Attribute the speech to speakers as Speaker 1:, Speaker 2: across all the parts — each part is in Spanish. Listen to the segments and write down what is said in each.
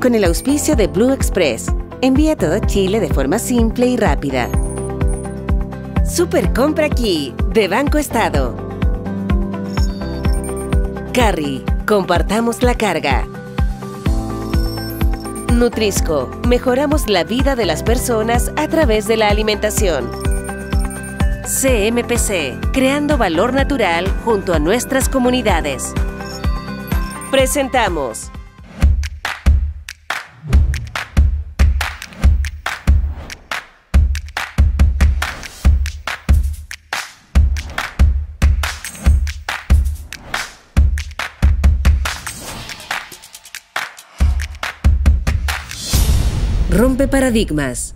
Speaker 1: con el auspicio de Blue Express. Envía todo Chile de forma simple y rápida. Super compra aquí, de Banco Estado. Carry, compartamos la carga. Nutrisco, mejoramos la vida de las personas a través de la alimentación. CMPC, creando valor natural junto a nuestras comunidades. Presentamos. Rompe paradigmas.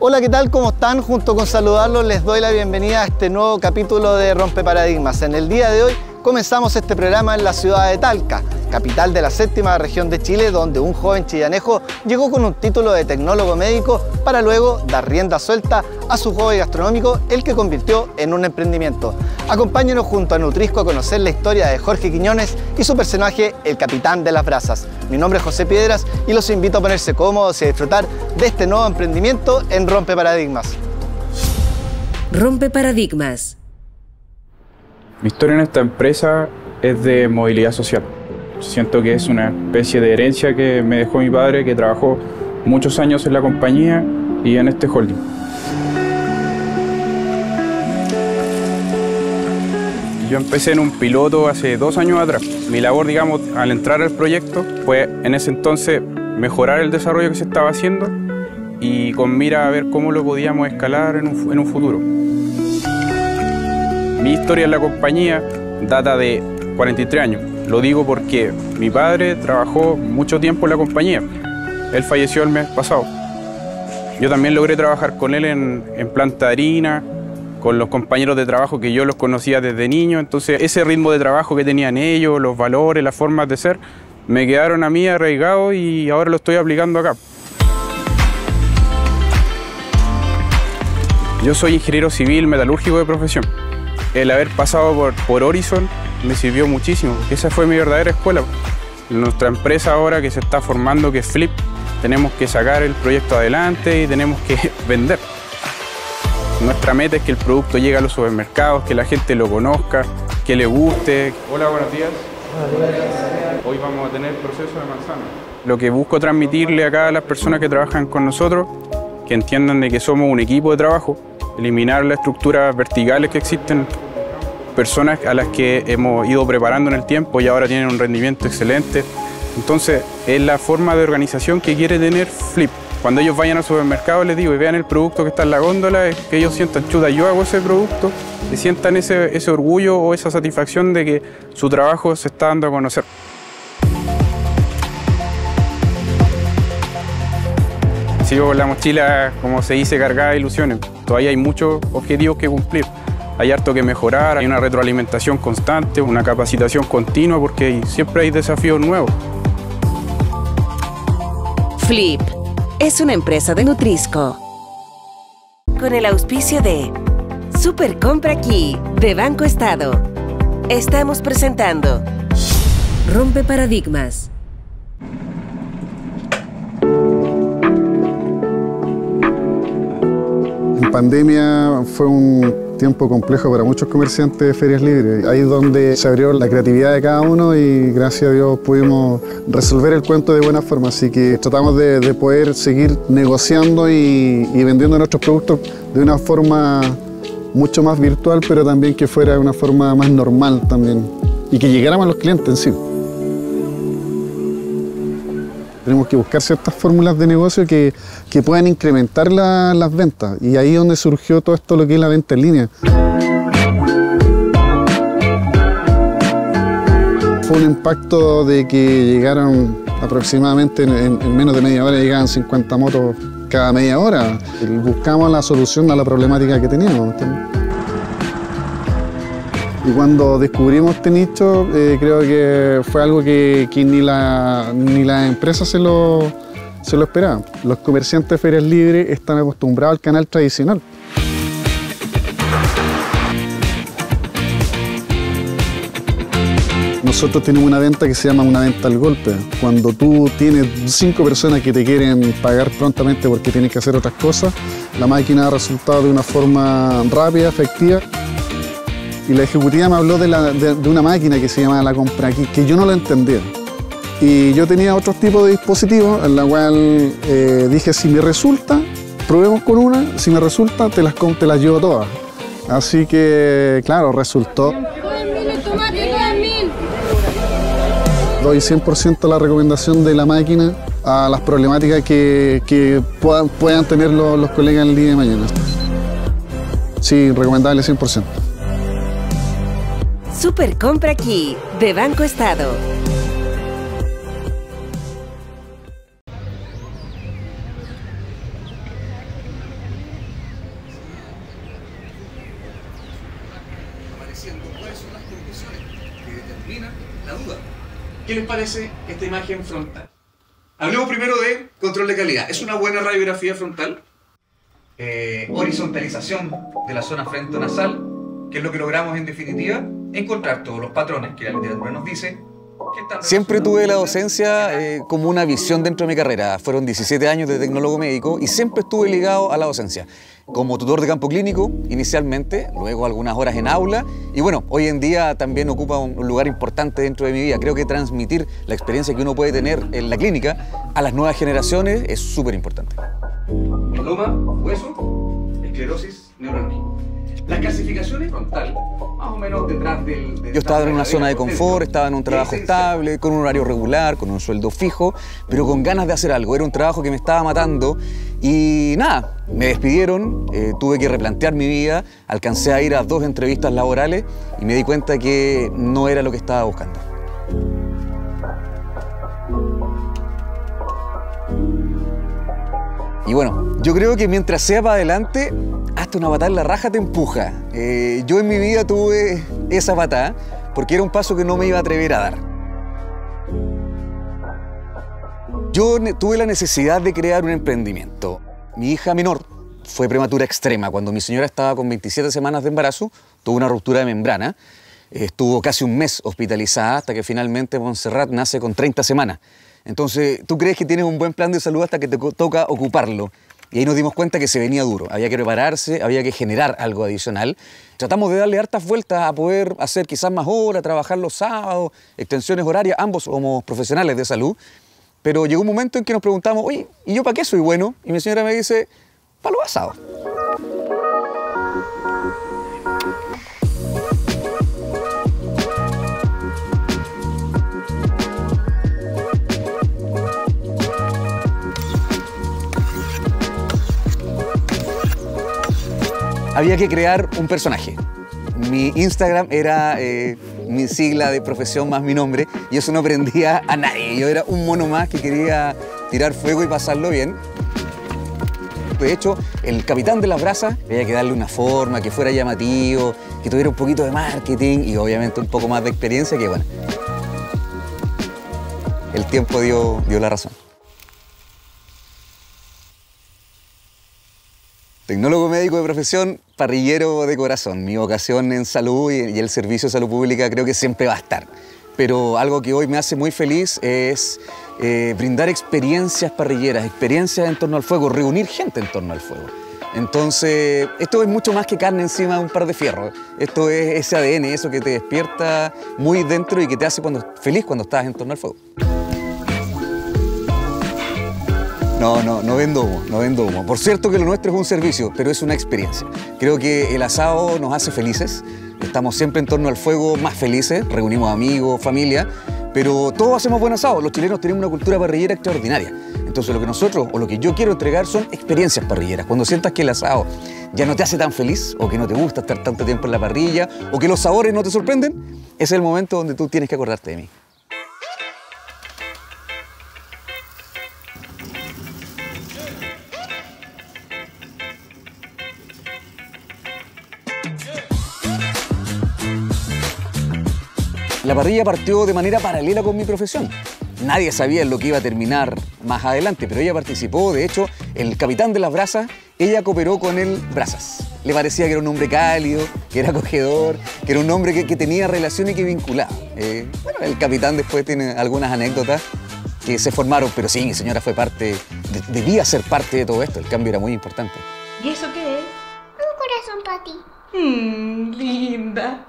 Speaker 2: Hola, ¿qué tal? ¿Cómo están? Junto con saludarlos les doy la bienvenida a este nuevo capítulo de Rompe Paradigmas. En el día de hoy comenzamos este programa en la ciudad de Talca, capital de la séptima región de Chile, donde un joven chillanejo llegó con un título de tecnólogo médico para luego dar rienda suelta a su hobby gastronómico, el que convirtió en un emprendimiento. Acompáñenos junto a Nutrisco a conocer la historia de Jorge Quiñones y su personaje, el capitán de las brasas. Mi nombre es José Piedras y los invito a ponerse cómodos y a disfrutar de este nuevo emprendimiento en Rompe Paradigmas.
Speaker 1: Rompe paradigmas.
Speaker 3: Mi historia en esta empresa es de movilidad social. Siento que es una especie de herencia que me dejó mi padre, que trabajó muchos años en la compañía y en este holding. Yo empecé en un piloto hace dos años atrás. Mi labor, digamos, al entrar al proyecto fue en ese entonces mejorar el desarrollo que se estaba haciendo y con mira a ver cómo lo podíamos escalar en un, en un futuro. Mi historia en la compañía data de 43 años. Lo digo porque mi padre trabajó mucho tiempo en la compañía. Él falleció el mes pasado. Yo también logré trabajar con él en, planta harina, con los compañeros de trabajo que yo los conocía desde niño. Entonces ese ritmo de trabajo que tenían ellos, los valores, las formas de ser, me quedaron a mí arraigados y ahora lo estoy aplicando acá. Yo soy ingeniero civil metalúrgico de profesión el haber pasado por, por Horizon me sirvió muchísimo, esa fue mi verdadera escuela. Nuestra empresa ahora que se está formando, que es Flip, tenemos que sacar el proyecto adelante y tenemos que vender. Nuestra meta es que el producto llegue a los supermercados, que la gente lo conozca, que le guste. Hola, buenos días. Hoy vamos a tener proceso de manzana. Lo que busco transmitirle acá a las personas que trabajan con nosotros, que entiendan de que somos un equipo de trabajo, eliminar las estructuras verticales que existen, personas a las que hemos ido preparando en el tiempo y ahora tienen un rendimiento excelente. Entonces, es la forma de organización que quiere tener Flip. Cuando ellos vayan al supermercado, les digo, y vean el producto que está en la góndola, que ellos sientan, chuta, yo hago ese producto, y sientan ese, ese orgullo o esa satisfacción de que su trabajo se está dando a conocer. Con la mochila, como se dice, cargada de ilusiones. Todavía hay muchos objetivos que cumplir. Hay harto que mejorar, hay una retroalimentación constante, una capacitación continua, porque siempre hay desafíos nuevos.
Speaker 1: Flip es una empresa de Nutrisco. Con el auspicio de Super Compra Aquí, de Banco Estado. Estamos presentando Rompe Paradigmas.
Speaker 4: En pandemia fue un tiempo complejo para muchos comerciantes de ferias libres. Ahí es donde se abrió la creatividad de cada uno y gracias a Dios pudimos resolver el cuento de buena forma. Así que tratamos de, de poder seguir negociando y, y vendiendo nuestros productos de una forma mucho más virtual, pero también que fuera de una forma más normal también y que llegáramos a los clientes en sí. Tenemos que buscar ciertas fórmulas de negocio que, que puedan incrementar la- las ventas y ahí es donde surgió todo esto lo que es la venta en línea. Fue un impacto de que llegaron aproximadamente en, en- en menos de media hora, llegaban 50 motos cada media hora. Buscamos la solución a la problemática que teníamos. Y cuando descubrimos este nicho, eh, creo que fue algo que, ni, la, ni las empresas se lo, se lo esperaban. Los comerciantes de ferias libres están acostumbrados al canal tradicional. Nosotros tenemos una venta que se llama una venta al golpe. Cuando tú tienes cinco personas que te quieren pagar prontamente porque tienes que hacer otras cosas, la máquina ha resultado de una forma rápida, efectiva. Y la ejecutiva me habló de, una máquina que se llama la compra aquí, que yo no la entendía. Y yo tenía otros tipos de dispositivos en la cual eh, dije, si me resulta, probemos con una, si me resulta, te las, te las llevo todas. Así que, claro, resultó. Doy 100% la recomendación de la máquina a las problemáticas que, puedan, puedan, tener los, los colegas el día de mañana. Sí, recomendable 100%.
Speaker 1: Super compra aquí, de Banco Estado.
Speaker 5: ¿Qué les parece esta imagen frontal? Hablemos primero de control de calidad. ¿Es una buena radiografía frontal? Eh, horizontalización de la zona frente nasal, que es lo que logramos en definitiva, encontrar todos los patrones que la literatura nos dice.
Speaker 6: Siempre tuve la docencia eh, como una visión dentro de mi carrera. Fueron 17 años de tecnólogo médico y siempre estuve ligado a la docencia como tutor de campo clínico inicialmente, luego algunas horas en aula y bueno, hoy en día también ocupa un lugar importante dentro de mi vida. Creo que transmitir la experiencia que uno puede tener en la clínica a las nuevas generaciones es súper importante.
Speaker 5: Mieloma, hueso, esclerosis neuronal. Las clasificaciones frontal, más o menos detrás del...
Speaker 6: Yo estaba en una zona de confort, estaba en un trabajo estable, con un horario regular, con un sueldo fijo, pero con ganas de hacer algo. Era un trabajo que me estaba matando y nada, me despidieron, eh, tuve que replantear mi vida, alcancé a ir a dos entrevistas laborales y me di cuenta que no era lo que estaba buscando. Y bueno, yo creo que mientras sea para adelante, hasta una patada en la raja te empuja. Eh, yo en mi vida tuve esa patada porque era un paso que no me iba a atrever a dar. Yo tuve la necesidad de crear un emprendimiento. Mi hija menor fue prematura extrema. Cuando mi señora estaba con 27 semanas de embarazo, tuvo una ruptura de membrana. Estuvo casi un mes hospitalizada hasta que finalmente Montserrat nace con 30 semanas. Entonces, tú crees que tienes un buen plan de salud hasta que te toca ocuparlo. Y ahí nos dimos cuenta que se venía duro. Había que prepararse, había que generar algo adicional. Tratamos de darle hartas vueltas a poder hacer quizás más horas, trabajar los sábados, extensiones horarias, ambos somos profesionales de salud. Pero llegó un momento en que nos preguntamos, oye, ¿y yo para qué soy bueno? Y mi señora me dice, para lo asado. Había que crear un personaje. Mi Instagram era eh, mi sigla de profesión más mi nombre y eso no prendía a nadie. Yo era un mono más que quería tirar fuego y pasarlo bien. De hecho, el capitán de las brasas había que darle una forma, que fuera llamativo, que tuviera un poquito de marketing y obviamente un poco más de experiencia que bueno. El tiempo dio, dio la razón. Tecnólogo médico de profesión, parrillero de corazón. Mi vocación en salud y el servicio de salud pública creo que siempre va a estar. Pero algo que hoy me hace muy feliz es eh, brindar experiencias parrilleras, experiencias en torno al fuego, reunir gente en torno al fuego. Entonces, esto es mucho más que carne encima de un par de fierros. Esto es ese ADN, eso que te despierta muy dentro y que te hace cuando, feliz cuando estás en torno al fuego. No, no, no vendo humo, no vendo humo. Por cierto que lo nuestro es un servicio, pero es una experiencia. Creo que el asado nos hace felices, estamos siempre en torno al fuego más felices, reunimos amigos, familia, pero todos hacemos buen asado. Los chilenos tenemos una cultura parrillera extraordinaria. Entonces lo que nosotros, o lo que yo quiero entregar son experiencias parrilleras. Cuando sientas que el asado ya no te hace tan feliz, o que no te gusta estar tanto tiempo en la parrilla, o que los sabores no te sorprenden, es el momento donde tú tienes que acordarte de mí. La parrilla partió de manera paralela con mi profesión. Nadie sabía en lo que iba a terminar más adelante, pero ella participó. De hecho, el capitán de las brasas, ella cooperó con él Brasas. Le parecía que era un hombre cálido, que era acogedor, que era un hombre que, que tenía relación y que vinculaba. Eh, bueno, el capitán después tiene algunas anécdotas que se formaron, pero sí, mi señora fue parte, de- debía ser parte de todo esto, el cambio era muy importante.
Speaker 7: ¿Y eso qué es?
Speaker 8: Un corazón para ti.
Speaker 7: Mmm, linda.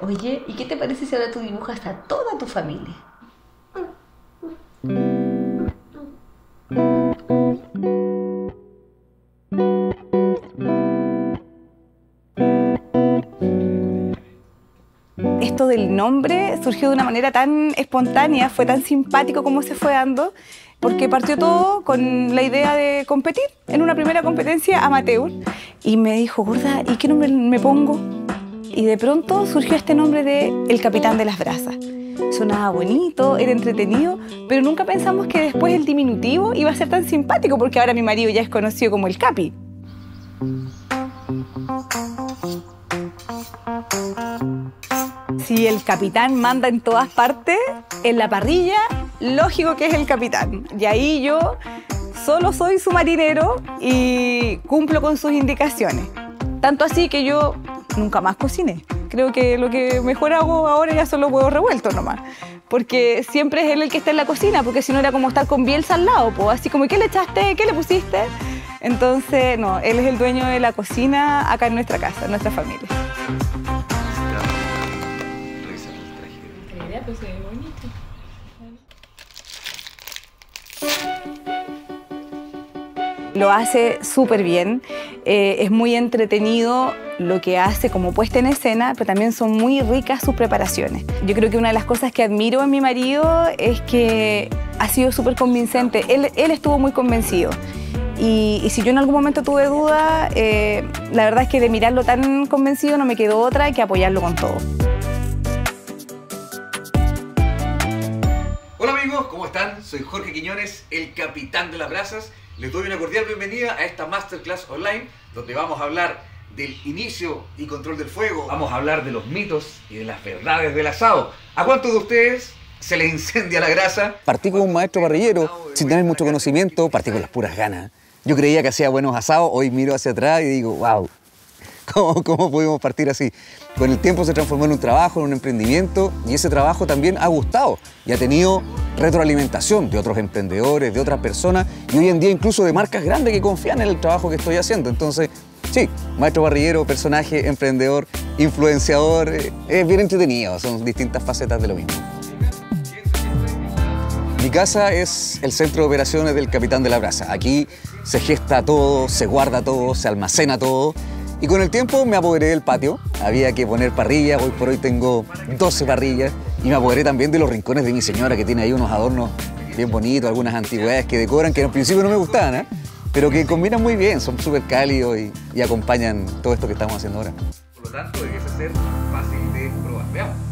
Speaker 7: Oye, ¿y qué te parece si ahora tú dibujas a toda tu familia?
Speaker 9: Esto del nombre surgió de una manera tan espontánea, fue tan simpático como se fue dando, porque partió todo con la idea de competir en una primera competencia amateur. Y me dijo, gorda, ¿y qué nombre me pongo? Y de pronto surgió este nombre de El Capitán de las Brasas. Sonaba bonito, era entretenido, pero nunca pensamos que después el diminutivo iba a ser tan simpático, porque ahora mi marido ya es conocido como el Capi. Si el capitán manda en todas partes, en la parrilla, lógico que es el capitán. Y ahí yo solo soy su marinero y cumplo con sus indicaciones. Tanto así que yo nunca más cociné. Creo que lo que mejor hago ahora ya son los huevos revueltos nomás. Porque siempre es él el que está en la cocina, porque si no era como estar con Bielsa al lado, pues así como, ¿qué le echaste? ¿Qué le pusiste? Entonces, no, él es el dueño de la cocina acá en nuestra casa, en nuestra familia. Lo hace súper bien, eh, es muy entretenido lo que hace como puesta en escena, pero también son muy ricas sus preparaciones. Yo creo que una de las cosas que admiro en mi marido es que ha sido súper convincente, él, él estuvo muy convencido. Y, si yo en algún momento tuve duda, eh, la verdad es que de mirarlo tan convencido no me quedó otra que apoyarlo con todo.
Speaker 5: Hola amigos, ¿cómo están? Soy Jorge Quiñones, el capitán de las brasas. Les doy una cordial bienvenida a esta masterclass online donde vamos a hablar del inicio y control del fuego. Vamos a hablar de los mitos y de las verdades del asado. ¿A cuántos de ustedes se les incendia la grasa?
Speaker 6: Partí como un maestro parrillero, sin tener mucho conocimiento, partí con las puras ganas. Yo creía que hacía buenos asados, hoy miro hacia atrás y digo, wow, ¿cómo, cómo pudimos partir así? Con el tiempo se transformó en un trabajo, en un emprendimiento y ese trabajo también ha gustado y ha tenido retroalimentación de otros emprendedores, de otras personas y hoy en día incluso de marcas grandes que confían en el trabajo que estoy haciendo. Entonces, sí, maestro parrillero, personaje, emprendedor, influenciador, eh, es bien entretenido, son distintas facetas de lo mismo. Mi casa es el centro de operaciones del Capitán de la Brasa. Aquí se gesta todo, se guarda todo, se almacena todo. Y con el tiempo me apoderé del patio. Había que poner parrilla. Hoy por hoy tengo 12 parrillas. Y me apoderé también de los rincones de mi señora, que tiene ahí unos adornos bien bonitos, algunas antigüedades que decoran, que en principio no me gustaban, ¿eh? pero que combinan muy bien, son súper cálidos y, y acompañan todo esto que estamos haciendo ahora.
Speaker 5: Por lo tanto, debiese ser fácil de probar. Veamos.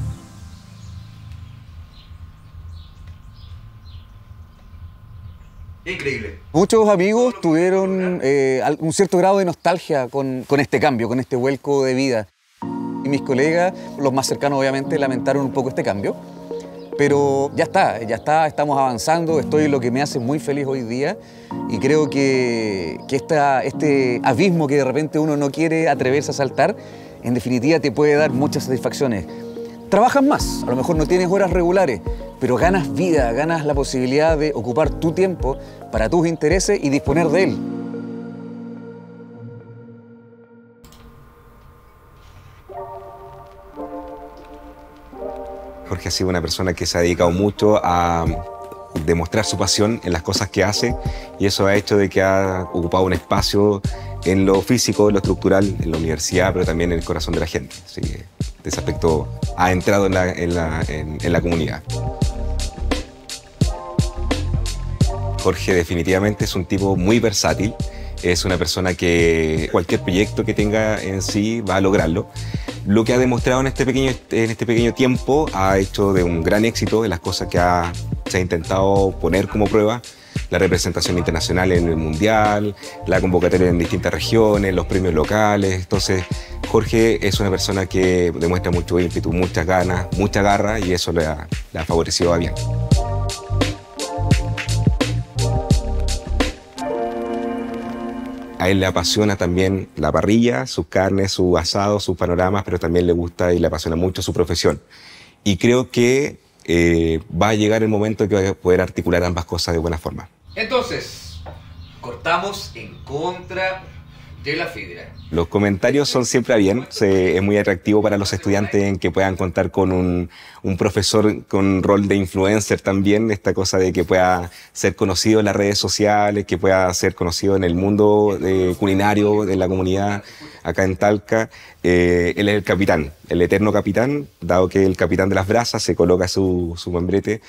Speaker 5: Increíble.
Speaker 6: Muchos amigos tuvieron eh, un cierto grado de nostalgia con, con este cambio, con este vuelco de vida. Y mis colegas, los más cercanos obviamente, lamentaron un poco este cambio. Pero ya está, ya está, estamos avanzando, estoy lo que me hace muy feliz hoy día y creo que, que esta- este abismo que de repente uno no quiere atreverse a saltar, en definitiva te puede dar muchas satisfacciones. Trabajas más, a lo mejor no tienes horas regulares, pero ganas vida, ganas la posibilidad de ocupar tu tiempo para tus intereses y disponer de él.
Speaker 10: Jorge ha sido una persona que se ha dedicado mucho a demostrar su pasión en las cosas que hace y eso ha hecho de que ha ocupado un espacio en lo físico, en lo estructural, en la universidad, pero también en el corazón de la gente. De ese aspecto ha entrado en la, en la- en la comunidad. Jorge definitivamente es un tipo muy versátil, es una persona que cualquier proyecto que tenga en sí va a lograrlo. Lo que ha demostrado en este pequeño, en este pequeño tiempo ha hecho de un gran éxito de las cosas que ha- se ha intentado poner como prueba. La representación internacional en el mundial, la convocatoria en distintas regiones, los premios locales. Entonces, Jorge es una persona que demuestra mucho ímpetu, muchas ganas, mucha garra y eso le ha favorecido a bien. A él le apasiona también la parrilla, sus carnes, su asado, sus panoramas, pero también le gusta y le apasiona mucho su profesión. Y creo que eh, va a llegar el momento que va a poder articular ambas cosas de buena forma.
Speaker 5: Entonces, cortamos en contra de la fibra.
Speaker 10: Los comentarios son siempre bien, se- es muy atractivo para los estudiantes en que puedan contar con un, un profesor con rol de influencer también, esta cosa de que pueda ser conocido en las redes sociales, que pueda ser conocido en el mundo eh, culinario de la comunidad acá en Talca. Eh, él es el capitán, el eterno capitán, dado que el capitán de las brasas se coloca su, su membrete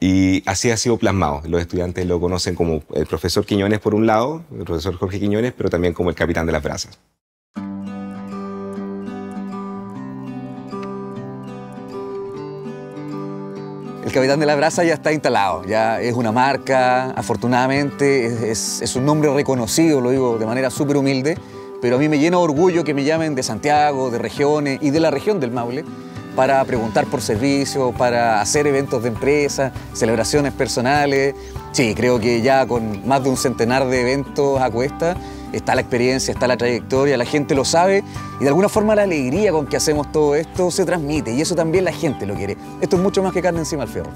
Speaker 10: y así ha sido plasmado. Los estudiantes lo conocen como el profesor Quiñones por un lado, el profesor Jorge Quiñones, pero también como el capitán de las brasas.
Speaker 6: El Capitán de la Brasa ya está instalado, ya es una marca, afortunadamente, es, es- es un nombre reconocido, lo digo de manera súper humilde, pero a mí me llena orgullo que me llamen de Santiago, de regiones y de la región del Maule para preguntar por servicios, para hacer eventos de empresa, celebraciones personales. Sí, creo que ya con más de un centenar de eventos a cuesta está la experiencia, está la trayectoria, la gente lo sabe y de alguna forma la alegría con que hacemos todo esto se transmite y eso también la gente lo quiere. Esto es mucho más que carne encima del fierro.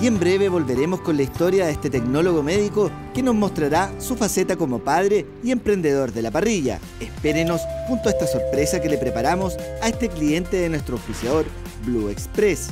Speaker 2: Y en breve volveremos con la historia de este tecnólogo médico que nos mostrará su faceta como padre y emprendedor de la parrilla. Espérenos junto a esta sorpresa que le preparamos a este cliente de nuestro oficiador Blue Express.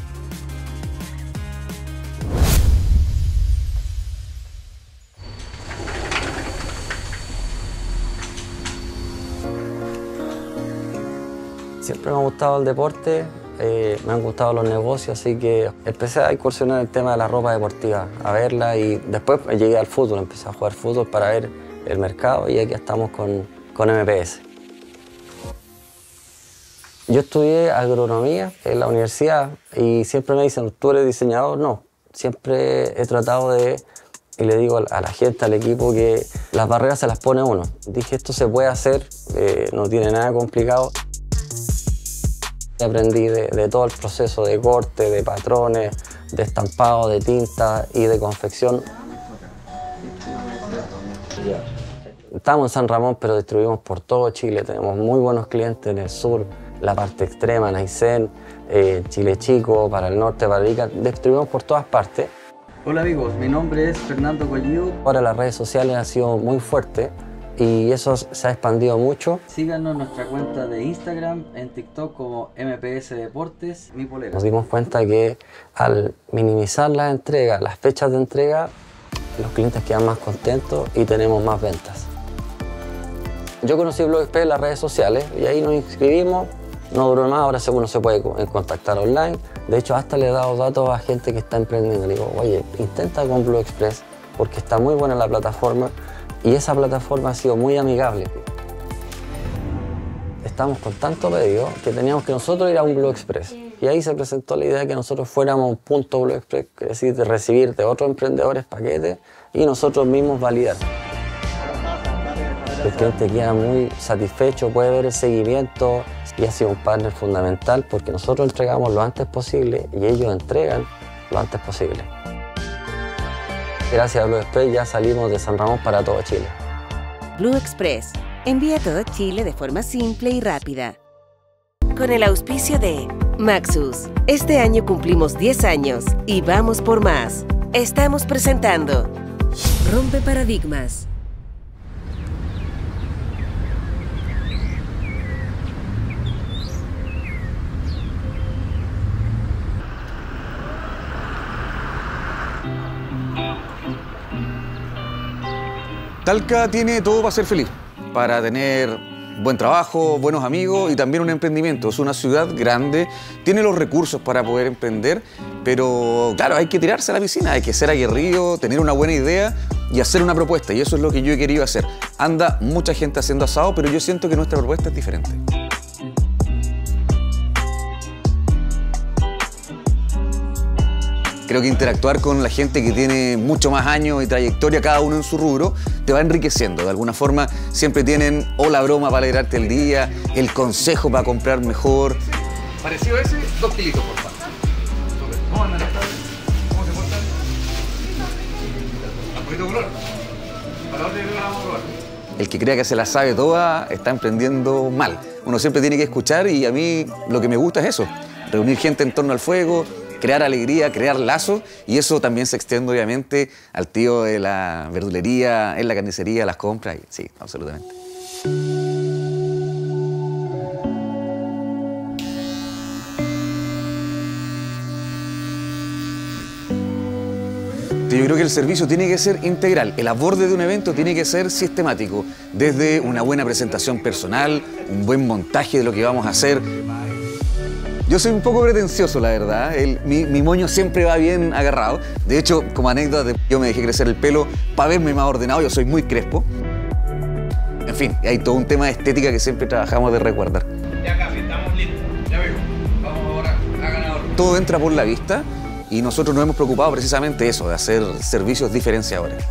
Speaker 11: Siempre me ha gustado el deporte, eh, me han gustado los negocios, así que empecé a incursionar en el tema de la ropa deportiva, a verla y después llegué al fútbol, empecé a jugar fútbol para ver el mercado y aquí estamos con, con MPS. Yo estudié agronomía en la universidad y siempre me dicen, ¿tú eres diseñador? No, siempre he tratado de, y le digo a la gente, al equipo, que las barreras se las pone uno. Dije, esto se puede hacer, eh, no tiene nada complicado. Aprendí de, de todo el proceso de corte, de patrones, de estampado, de tinta y de confección. Estamos en San Ramón, pero distribuimos por todo Chile. Tenemos muy buenos clientes en el sur, la parte extrema, en Aysén, eh, Chile Chico, para el norte, para Arica. Distribuimos por todas partes.
Speaker 12: Hola amigos, mi nombre es Fernando Collido.
Speaker 11: Ahora las redes sociales han sido muy fuertes y eso se ha expandido mucho.
Speaker 12: Síganos en nuestra cuenta de Instagram, en TikTok como MPS Deportes, mi polera.
Speaker 11: Nos dimos cuenta que al minimizar las entregas, las fechas de entrega, los clientes quedan más contentos y tenemos más ventas. Yo conocí Blog Express en las redes sociales y ahí nos inscribimos. No duró más, ahora uno se puede co- contactar online. De hecho, hasta le he dado datos a gente que está emprendiendo. Le digo, oye, intenta con Blue Express porque está muy buena la plataforma y esa plataforma ha sido muy amigable. Estamos con tanto pedido que teníamos que nosotros ir a un Blue Express. Y ahí se presentó la idea de que nosotros fuéramos un punto Blue Express, es decir, de recibir de otros emprendedores paquetes y nosotros mismos validar. El cliente queda muy satisfecho, puede ver el seguimiento y ha sido un partner fundamental porque nosotros entregamos lo antes posible y ellos entregan lo antes posible. Gracias a Blue Express ya salimos de San Ramón para todo Chile.
Speaker 1: Blue Express. Envía a todo Chile de forma simple y rápida. Con el auspicio de Maxus. Este año cumplimos 10 años y vamos por más. Estamos presentando Rompe Paradigmas.
Speaker 6: Talca tiene todo para ser feliz, para tener buen trabajo, buenos amigos y también un emprendimiento. Es una ciudad grande, tiene los recursos para poder emprender, pero claro, hay que tirarse a la piscina, hay que ser aguerrido, tener una buena idea y hacer una propuesta. Y eso es lo que yo he querido hacer. Anda mucha gente haciendo asado, pero yo siento que nuestra propuesta es diferente. Creo que interactuar con la gente que tiene mucho más años y trayectoria, cada uno en su rubro, te va enriqueciendo. De alguna forma siempre tienen o la broma para alegrarte el día, el consejo para comprar mejor.
Speaker 5: Parecido a ese, dos kilitos, por favor. ¿Cómo andan? ¿Cómo se portan? ¿Un poquito de color? Para
Speaker 6: El que crea que se la sabe toda está emprendiendo mal. Uno siempre tiene que escuchar y a mí lo que me gusta es eso, reunir gente en torno al fuego, crear alegría, crear lazos y eso también se extiende obviamente al tío de la verdulería, en la carnicería, las compras, y, sí, absolutamente. Yo creo que el servicio tiene que ser integral. El aborde de un evento tiene que ser sistemático. Desde una buena presentación personal, un buen montaje de lo que vamos a hacer. Yo soy un poco pretencioso, la verdad. El- mi, mi moño siempre va bien agarrado. De hecho, como anécdota, yo me dejé crecer el pelo para verme más ordenado. Yo soy muy crespo. En fin, hay todo un tema de estética que siempre trabajamos de resguardar.
Speaker 5: Ya casi, estamos listos. Ya veo. Vamos ahora a ganador.
Speaker 6: Todo entra por la vista y nosotros nos hemos preocupado precisamente de eso, de hacer servicios diferenciadores.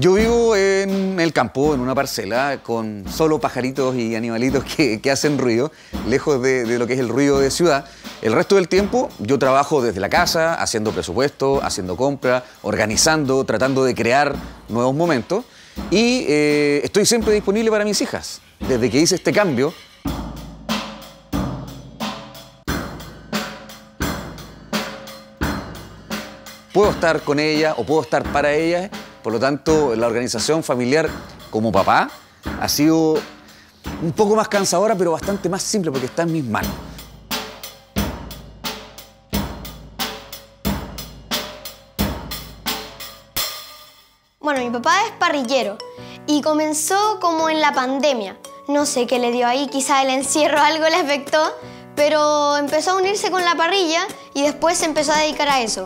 Speaker 6: Yo vivo en el campo, en una parcela, con solo pajaritos y animalitos que, hacen ruido, lejos de, lo que es el ruido de ciudad. El resto del tiempo yo trabajo desde la casa, haciendo presupuesto, haciendo compra, organizando, tratando de crear nuevos momentos. Y eh, estoy siempre disponible para mis hijas. Desde que hice este cambio, puedo estar con ella o puedo estar para ella. Por lo tanto, la organización familiar como papá ha sido un poco más cansadora, pero bastante más simple porque está en mis manos.
Speaker 8: Bueno, mi papá es parrillero y comenzó como en la pandemia. No sé qué le dio ahí, quizá el encierro algo le afectó, pero empezó a unirse con la parrilla y después se empezó a dedicar a eso.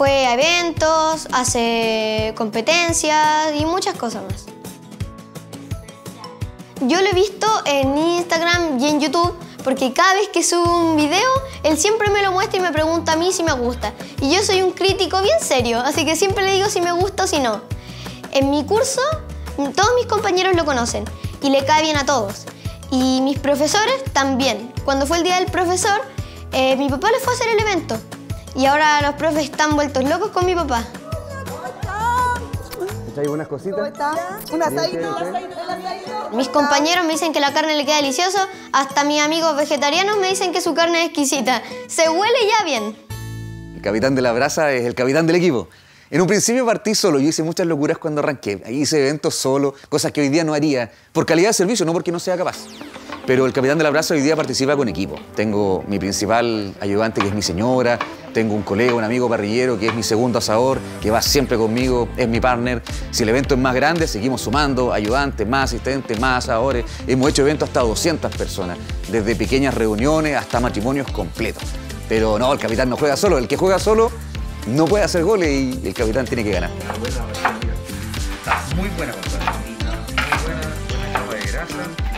Speaker 8: Fue a eventos, hace competencias y muchas cosas más. Yo lo he visto en Instagram y en YouTube porque cada vez que subo un video, él siempre me lo muestra y me pregunta a mí si me gusta. Y yo soy un crítico bien serio, así que siempre le digo si me gusta o si no. En mi curso, todos mis compañeros lo conocen y le cae bien a todos. Y mis profesores también. Cuando fue el día del profesor, eh, mi papá le fue a hacer el evento. Y ahora los profes están vueltos locos con mi papá.
Speaker 6: ¿Hay buenas cositas?
Speaker 13: Un asadito.
Speaker 8: Mis compañeros me dicen que la carne le queda deliciosa, hasta mis amigos vegetarianos me dicen que su carne es exquisita. Se huele ya bien.
Speaker 6: El capitán de la brasa es el capitán del equipo. En un principio partí solo, yo hice muchas locuras cuando arranqué. Ahí hice eventos solo, cosas que hoy día no haría, por calidad de servicio, no porque no sea capaz. Pero el capitán de la hoy día participa con equipo. Tengo mi principal ayudante, que es mi señora, tengo un colega, un amigo parrillero, que es mi segundo asador, que va siempre conmigo, es mi partner. Si el evento es más grande, seguimos sumando ayudantes, más asistentes, más asadores. Hemos hecho eventos hasta 200 personas, desde pequeñas reuniones hasta matrimonios completos. Pero no, el capitán no juega solo, el que juega solo no puede hacer goles y el capitán tiene que ganar.
Speaker 5: Muy buena. Muy buena, buena capa de grasa.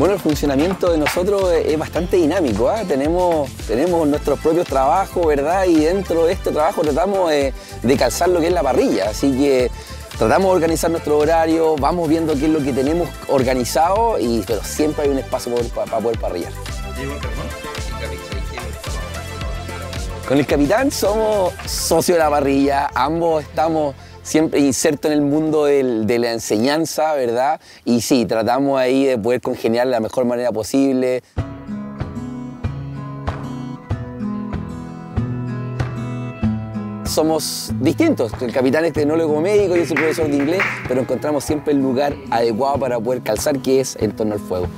Speaker 14: Bueno, el funcionamiento de nosotros es bastante dinámico. ¿ah? Tenemos, tenemos nuestros propios trabajos, ¿verdad? Y dentro de este trabajo tratamos de, de calzar lo que es la parrilla. Así que tratamos de organizar nuestro horario, vamos viendo qué es lo que tenemos organizado, y, pero siempre hay un espacio para, poder parrillar. Con el capitán somos socios de la parrilla, ambos estamos siempre insertos en el mundo de la enseñanza, ¿verdad? Y sí, tratamos ahí de poder congeniar de la mejor manera posible. Somos distintos. El capitán es tecnólogo médico, yo soy profesor de inglés, pero encontramos siempre el lugar adecuado para poder calzar, que es en torno al fuego.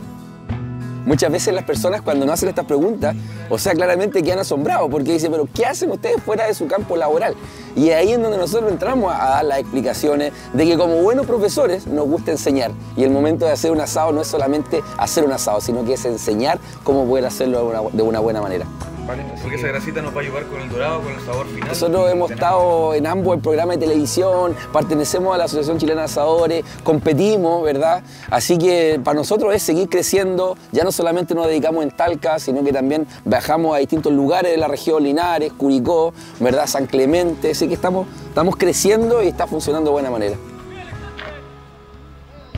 Speaker 14: Muchas veces las personas cuando nos hacen estas preguntas, o sea, claramente quedan asombrados porque dicen, pero ¿qué hacen ustedes fuera de su campo laboral? Y ahí es donde nosotros entramos a dar las explicaciones de que como buenos profesores nos gusta enseñar. Y el momento de hacer un asado no es solamente hacer un asado, sino que es enseñar cómo poder hacerlo de una, de una buena manera.
Speaker 5: Porque esa grasita nos va a ayudar con el dorado, con el sabor final.
Speaker 14: Nosotros hemos estado en ambos programas de televisión, pertenecemos a la Asociación Chilena de Asadores, competimos, ¿verdad? Así que para nosotros es seguir creciendo, ya no solamente nos dedicamos en Talca, sino que también viajamos a distintos lugares de la región, Linares, Curicó, ¿verdad? San Clemente, así que estamos, estamos creciendo y está funcionando de buena manera.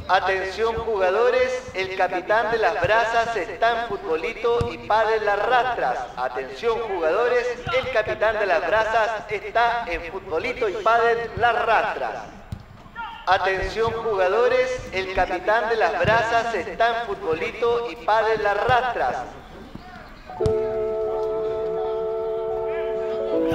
Speaker 2: Atención jugadores, el capitán de las brasas está en futbolito y padre las rastras. Atención jugadores, el capitán de las brasas está en futbolito y padre las rastras. Atención jugadores, el capitán de las brasas está en futbolito y padre las rastras.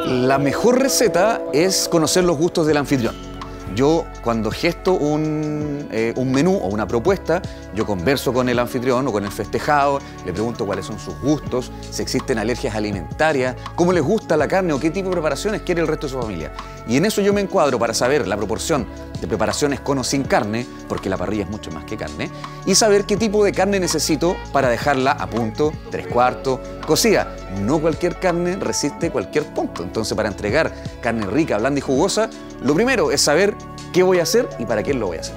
Speaker 6: La mejor receta es conocer los gustos del anfitrión. Yo cuando gesto un, eh, un, menú o una propuesta, yo converso con el anfitrión o con el festejado, le pregunto cuáles son sus gustos, si existen alergias alimentarias, cómo les gusta la carne o qué tipo de preparaciones quiere el resto de su familia. Y en eso yo me encuadro para saber la proporción de preparaciones con o sin carne, porque la parrilla es mucho más que carne, y saber qué tipo de carne necesito para dejarla a punto, tres cuartos, cocida. No cualquier carne resiste cualquier punto. Entonces para entregar carne rica, blanda y jugosa, lo primero es saber qué voy a hacer y para quién lo voy a hacer.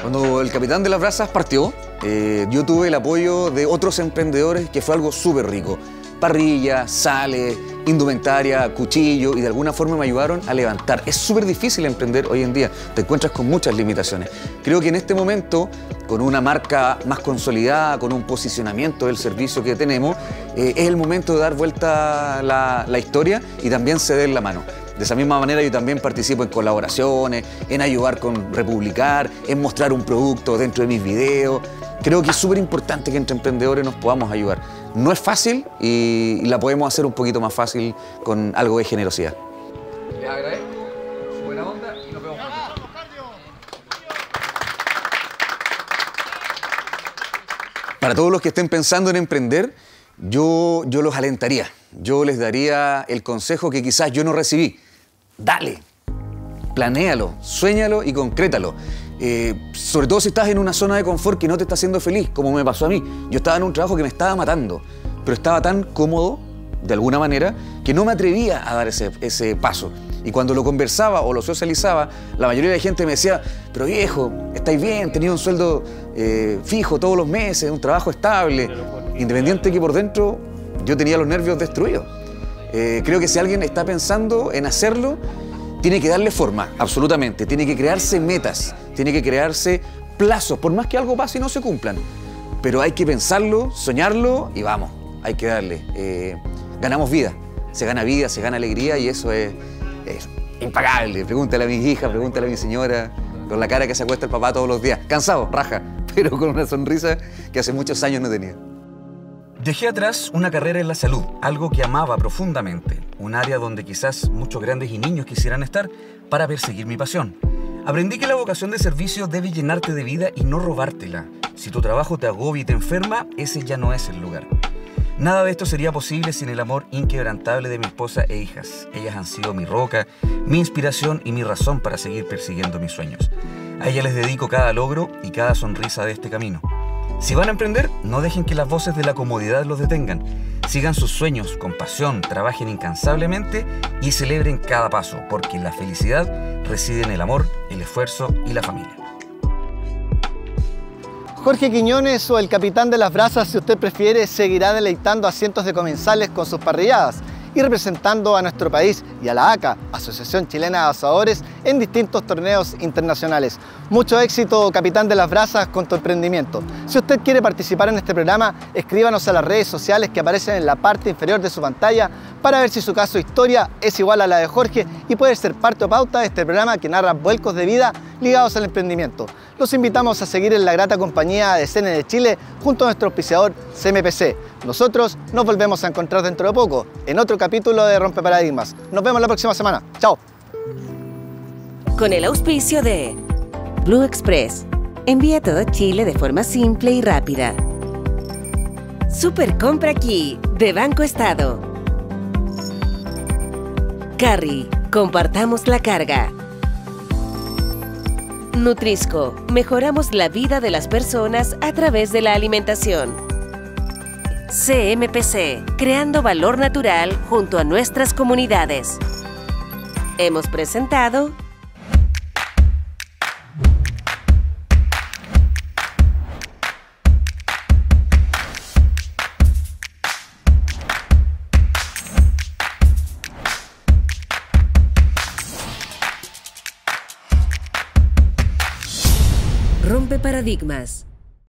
Speaker 6: Cuando el capitán de las brasas partió, eh, yo tuve el apoyo de otros emprendedores que fue algo súper rico. Parrilla, sales, indumentaria, cuchillo y de alguna forma me ayudaron a levantar. Es súper difícil emprender hoy en día, te encuentras con muchas limitaciones. Creo que en este momento, con una marca más consolidada, con un posicionamiento del servicio que tenemos, eh, es el momento de dar vuelta la, la historia y también ceder la mano. De esa misma manera yo también participo en colaboraciones, en ayudar con Republicar, en mostrar un producto dentro de mis videos. Creo que es súper importante que entre emprendedores nos podamos ayudar. No es fácil y la podemos hacer un poquito más fácil con algo de generosidad.
Speaker 13: Les agradezco buena onda y nos vemos.
Speaker 6: Para todos los que estén pensando en emprender, yo, yo los alentaría. Yo les daría el consejo que quizás yo no recibí. Dale, planéalo, suéñalo y concrétalo. Eh, sobre todo si estás en una zona de confort que no te está haciendo feliz, como me pasó a mí. Yo estaba en un trabajo que me estaba matando, pero estaba tan cómodo, de alguna manera, que no me atrevía a dar ese, ese paso. Y cuando lo conversaba o lo socializaba, la mayoría de la gente me decía, pero viejo, estáis bien, tenía un sueldo eh, fijo todos los meses, un trabajo estable, independiente que por dentro yo tenía los nervios destruidos. Eh, creo que si alguien está pensando en hacerlo, tiene que darle forma, absolutamente. Tiene que crearse metas, tiene que crearse plazos, por más que algo pase y no se cumplan. Pero hay que pensarlo, soñarlo y vamos, hay que darle. Eh, ganamos vida, se gana vida, se gana alegría y eso es, es impagable. Pregúntale a mis hijas, pregúntale a mi señora, con la cara que se acuesta el papá todos los días. Cansado, raja, pero con una sonrisa que hace muchos años no tenía. Dejé atrás una carrera en la salud, algo que amaba profundamente, un área donde quizás muchos grandes y niños quisieran estar para perseguir mi pasión. Aprendí que la vocación de servicio debe llenarte de vida y no robártela. Si tu trabajo te agobia y te enferma, ese ya no es el lugar. Nada de esto sería posible sin el amor inquebrantable de mi esposa e hijas. Ellas han sido mi roca, mi inspiración y mi razón para seguir persiguiendo mis sueños. A ellas les dedico cada logro y cada sonrisa de este camino. Si van a emprender, no dejen que las voces de la comodidad los detengan. Sigan sus sueños con pasión, trabajen incansablemente y celebren cada paso, porque la felicidad reside en el amor, el esfuerzo y la familia.
Speaker 2: Jorge Quiñones o el capitán de las brasas, si usted prefiere, seguirá deleitando a cientos de comensales con sus parrilladas y representando a nuestro país y a la ACA, Asociación Chilena de Asadores, en distintos torneos internacionales. Mucho éxito, capitán de las brasas, con tu emprendimiento. Si usted quiere participar en este programa, escríbanos a las redes sociales que aparecen en la parte inferior de su pantalla para ver si su caso historia es igual a la de Jorge y puede ser parte o pauta de este programa que narra vuelcos de vida ligados al emprendimiento. Los invitamos a seguir en la grata compañía de CN de Chile junto a nuestro auspiciador CMPC. Nosotros nos volvemos a encontrar dentro de poco en otro capítulo de Rompe Paradigmas. Nos vemos la próxima semana. Chao.
Speaker 1: Con el auspicio de Blue Express. Envía todo Chile de forma simple y rápida. Super compra aquí, de Banco Estado. Carry, compartamos la carga. Nutrisco, mejoramos la vida de las personas a través de la alimentación. CMPC, creando valor natural junto a nuestras comunidades. Hemos presentado Paradigmas.